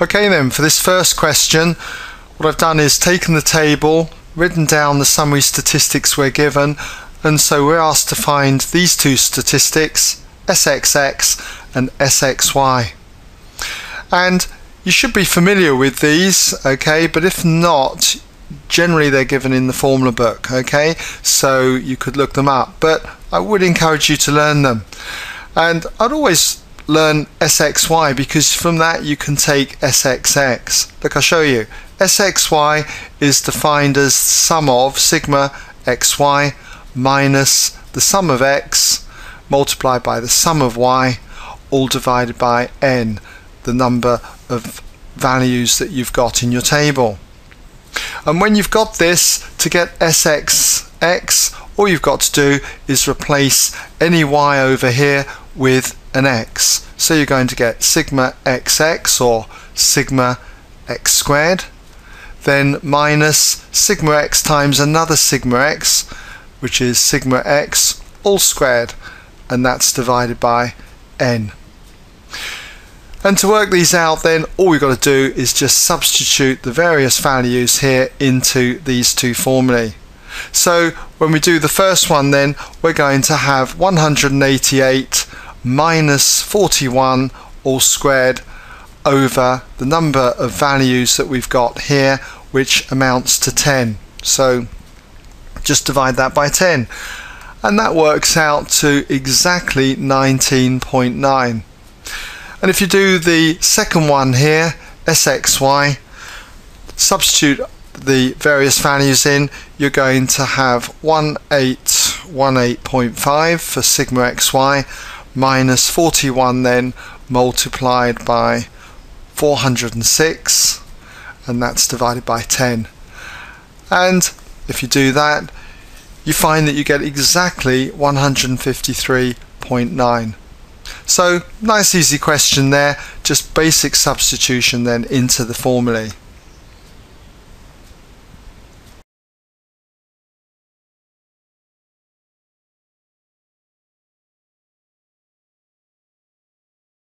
Okay then, for this first question, what I've done is taken the table, written down the summary statistics we're given, and so we're asked to find these two statistics, SXX and SXY. And you should be familiar with these, okay, but if not, generally they're given in the formula book, okay, so you could look them up, but I would encourage you to learn them. And I'd always learn SXY because from that you can take SXX. Look, I'll show you. SXY is defined as sum of sigma xy minus the sum of x multiplied by the sum of y all divided by n, the number of values that you've got in your table. And when you've got this, to get SXX, all you've got to do is replace any y over here with an x. So you're going to get sigma xx or sigma x squared, then minus sigma x times another sigma x, which is sigma x all squared, and that's divided by n. And to work these out then all we've got to do is just substitute the various values here into these two formulae. So when we do the first one then we're going to have 188 minus 41 all squared over the number of values that we've got here which amounts to 10 so just divide that by 10 and that works out to exactly 19.9 and if you do the second one here SXY substitute the various values in you're going to have 1818.5 for sigma xy minus 41 then multiplied by 406 and that's divided by 10 and if you do that you find that you get exactly 153.9 so nice easy question there just basic substitution then into the formulae